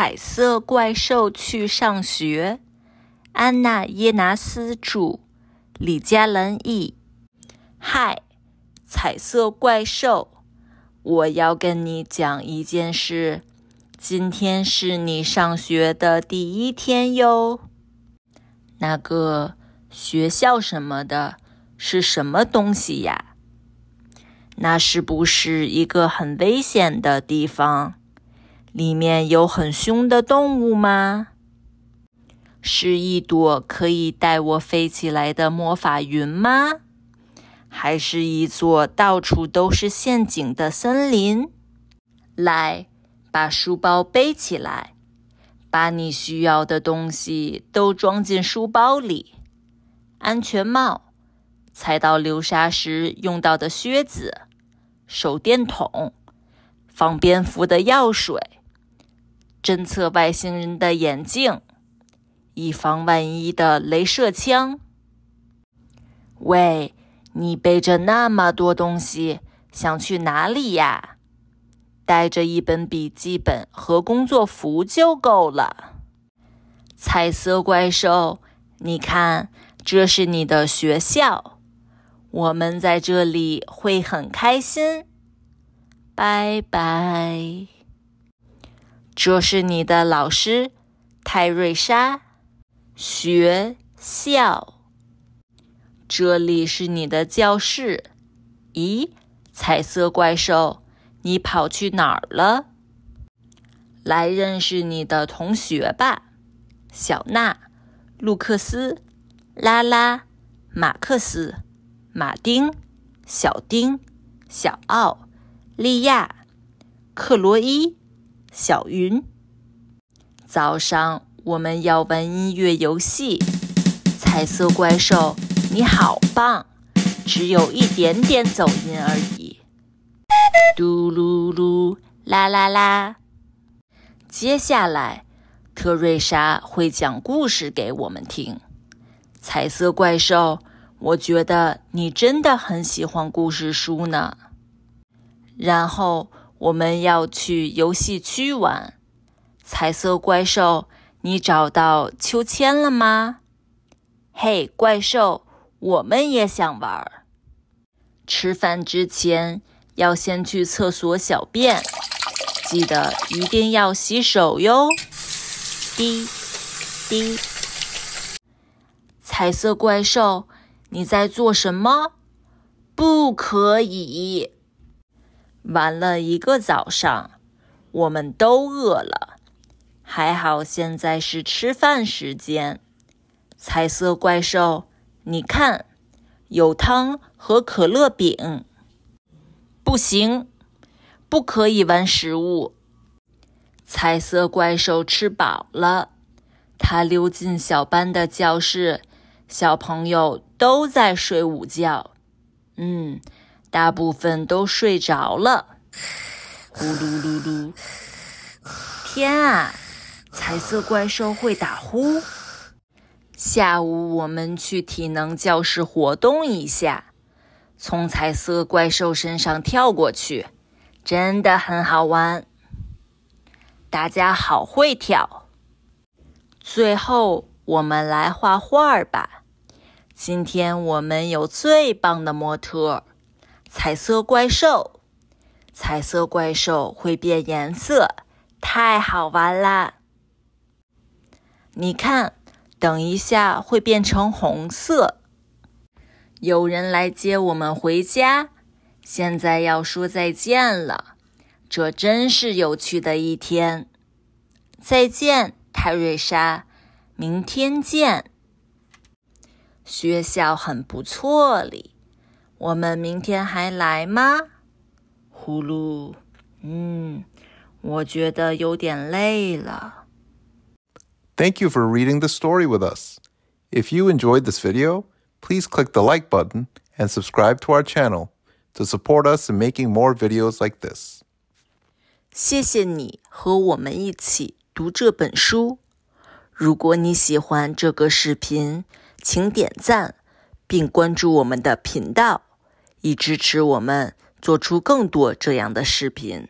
彩色怪兽去上学，安娜耶拿斯著，李嘉兰译。嗨，彩色怪兽，我要跟你讲一件事。今天是你上学的第一天哟。那个学校什么的，是什么东西呀？那是不是一个很危险的地方？里面有很凶的动物吗？是一朵可以带我飞起来的魔法云吗？还是一座到处都是陷阱的森林？来，把书包背起来，把你需要的东西都装进书包里：安全帽、踩到流沙时用到的靴子、手电筒、放蝙蝠的药水。侦测外星人的眼镜，以防万一的镭射枪。喂，你背着那么多东西，想去哪里呀？带着一本笔记本和工作服就够了。彩色怪兽，你看，这是你的学校，我们在这里会很开心。拜拜。这是你的老师，泰瑞莎。学校，这里是你的教室。咦，彩色怪兽，你跑去哪儿了？来认识你的同学吧，小娜、路克斯、拉拉、马克思、马丁、小丁、小奥、利亚、克罗伊。小云，早上我们要玩音乐游戏。彩色怪兽，你好棒！只有一点点走音而已。嘟噜噜，啦啦啦。接下来，特瑞莎会讲故事给我们听。彩色怪兽，我觉得你真的很喜欢故事书呢。然后。我们要去游戏区玩。彩色怪兽，你找到秋千了吗？嘿，怪兽，我们也想玩。吃饭之前要先去厕所小便，记得一定要洗手哟。滴滴。彩色怪兽，你在做什么？不可以。玩了一个早上，我们都饿了。还好现在是吃饭时间。彩色怪兽，你看，有汤和可乐饼。不行，不可以玩食物。彩色怪兽吃饱了，它溜进小班的教室，小朋友都在睡午觉。嗯。大部分都睡着了，呼噜噜噜！天啊，彩色怪兽会打呼。下午我们去体能教室活动一下，从彩色怪兽身上跳过去，真的很好玩。大家好会跳。最后我们来画画吧。今天我们有最棒的模特。彩色怪兽，彩色怪兽会变颜色，太好玩啦！你看，等一下会变成红色。有人来接我们回家，现在要说再见了。这真是有趣的一天。再见，泰瑞莎，明天见。学校很不错哩。我们明天还来吗？呼噜，嗯，我觉得有点累了。Thank you for reading the story with us. If you enjoyed this video, please click the like button and subscribe to our channel to support us in making more videos like this. 谢谢你和我们一起读这本书。如果你喜欢这个视频，请点赞并关注我们的频道。 以支持我们做出更多这样的视频。